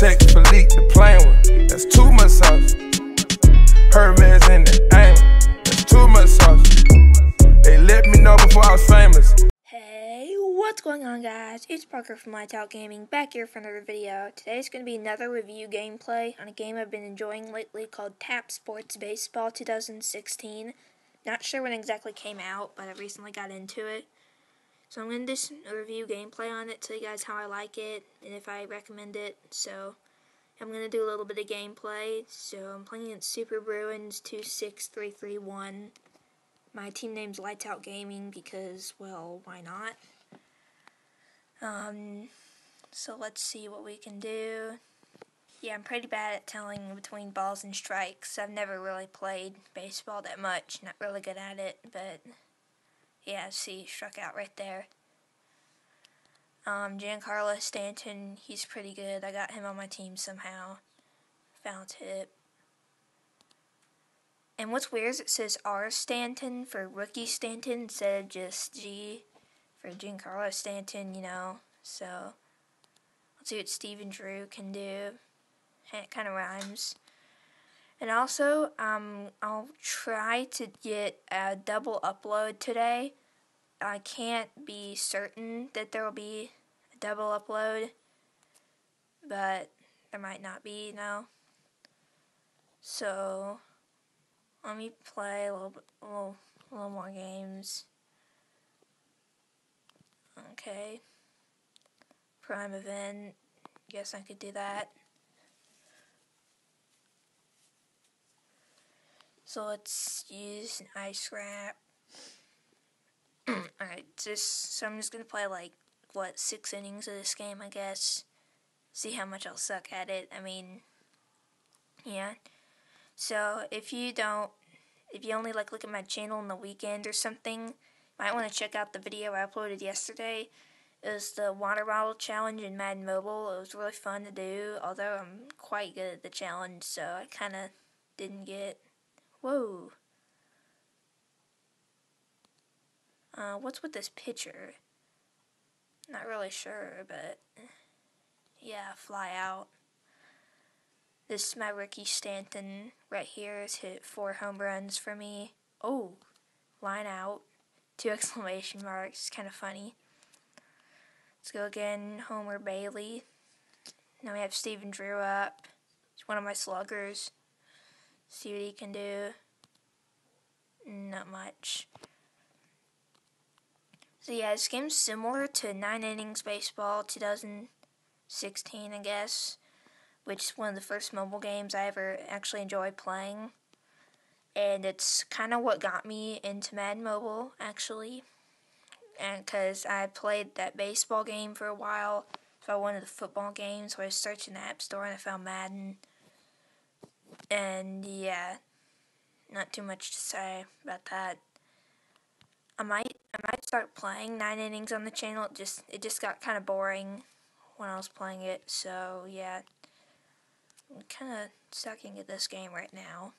Text Philippe playing with. That's too much sauce. Hermes in the aim. That's too much sauce. They let me know before I was famous. Hey, what's going on guys? It's Parker from Lights Out Gaming back here for another video. Today's going to be another review gameplay on a game I've been enjoying lately called Tap Sports Baseball 2016. Not sure when exactly came out, but I recently got into it. So I'm going to do review gameplay on it, tell you guys how I like it, and if I recommend it. So I'm going to do a little bit of gameplay. So I'm playing against Super Bruins 26331. My team name's Lights Out Gaming because, well, why not? Um, so let's see what we can do. Yeah, I'm pretty bad at telling between balls and strikes. I've never really played baseball that much. Not really good at it, but yeah, see, struck out right there. Um, Giancarlo Stanton, he's pretty good. I got him on my team somehow. Foul tip. And what's weird is it says R Stanton for rookie Stanton instead of just G for Giancarlo Stanton, you know. So, let's see what Stephen Drew can do. It kind of rhymes. And also, um, I'll try to get a double upload today. I can't be certain that there will be a double upload, but there might not be, know. So, let me play a little, a little, a little more games. Okay. Prime event. Guess I could do that. So let's use an ice wrap. Alright, just so I'm just gonna play like what six innings of this game, I guess. See how much I'll suck at it. I mean, yeah. So if you don't, if you only like look at my channel on the weekend or something, you might want to check out the video I uploaded yesterday. It was the water bottle challenge in Madden Mobile. It was really fun to do, although I'm quite good at the challenge, so I kind of didn't get Whoa. Uh, what's with this picture? Not really sure, but yeah, fly out. This is my Ricky Stanton right here has hit four home runs for me. Oh, line out. Two exclamation marks. Kind of funny. Let's go again. Homer Bailey. Now we have Stephen Drew up. He's one of my sluggers. See what he can do. Not much. So yeah, this game's similar to Nine Innings Baseball 2016, I guess, which is one of the first mobile games I ever actually enjoyed playing. And it's kind of what got me into Madden Mobile, actually. And because I played that baseball game for a while, so I wanted the football game, so I searched searching the App Store and I found Madden and yeah, not too much to say about that. I might I might start playing nine innings on the channel. It just it just got kind of boring when I was playing it. So yeah, I'm kind of sucking at this game right now.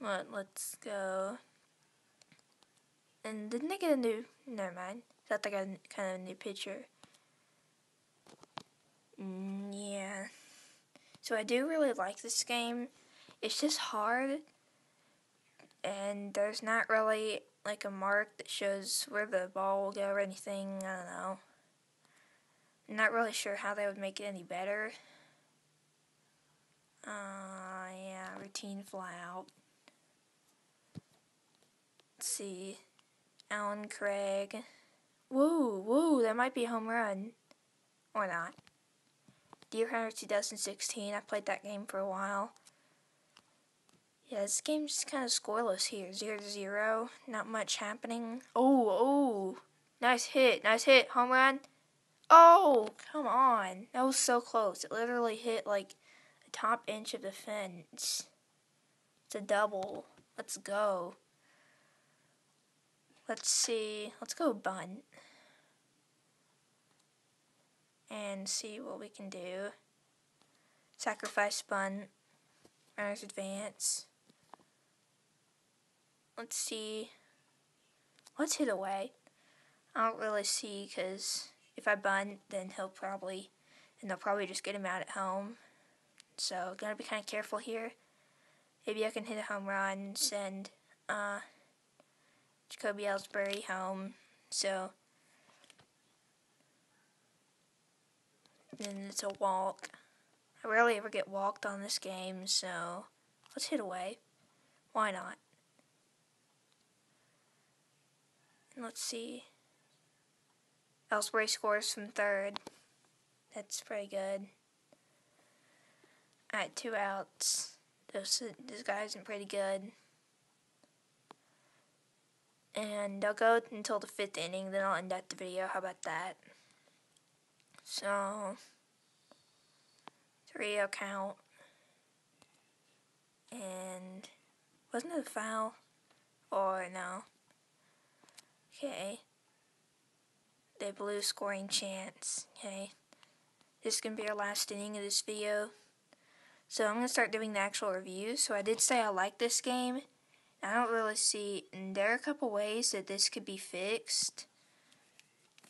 But let's go. And didn't they get a new? Never mind. Thought they got a, kind of a new picture. Mm, yeah. So I do really like this game. It's just hard, and there's not really like a mark that shows where the ball will go or anything. I don't know. I'm not really sure how they would make it any better. Uh, yeah, routine fly out. Let's see. Allen Craig. Whoa, whoa, that might be a home run. Or not. Deer Hunter 2016. I played that game for a while. Yeah, this game's kind of scoreless here. 0 to 0. Not much happening. Oh, oh. Nice hit. Nice hit. Home run. Oh, come on. That was so close. It literally hit like the top inch of the fence. It's a double. Let's go. Let's see. Let's go bunt and see what we can do. Sacrifice bunt, runners advance. Let's see. Let's hit away. I don't really see because if I bunt, then he'll probably and they'll probably just get him out at home. So gotta be kind of careful here. Maybe I can hit a home run and send uh, Jacoby Ellsbury home. So then it's a walk. I rarely ever get walked on this game, so let's hit away. Why not? Let's see. Ellsbury scores from third. That's pretty good. Alright, two outs. This, this guy isn't pretty good. And I'll go until the fifth inning, then I'll end up the video. How about that? So, 3 0 count. And, wasn't it a foul? Or no? Okay. They blew scoring chance. Okay. This is going to be our last inning of this video. So I'm going to start doing the actual review. So I did say I like this game. I don't really see, there are a couple ways that this could be fixed.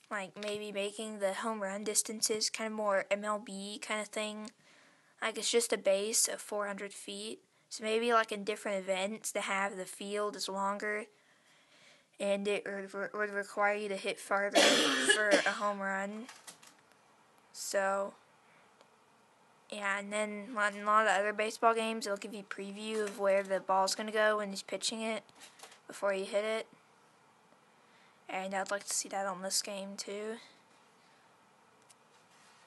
Like maybe making the home run distances kind of more MLB kind of thing. Like it's just a base of 400 feet. So maybe like in different events to have the field is longer and it would, would require you to hit farther for a home run. So, yeah, and then in a lot of other baseball games, it'll give you a preview of where the ball's going to go when he's pitching it before you hit it. And I'd like to see that on this game too.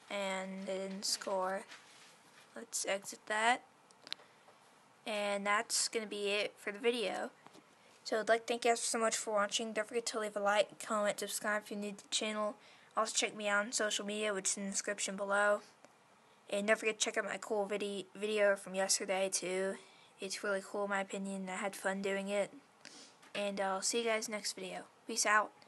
And they didn't score. Let's exit that. And that's going to be it for the video. So I'd like to thank you guys so much for watching. Don't forget to leave a like, comment, subscribe if you're new to the channel. Also check me out on social media, which is in the description below. And don't forget to check out my cool video video from yesterday too. It's really cool in my opinion. I had fun doing it. And I'll see you guys next video. Peace out.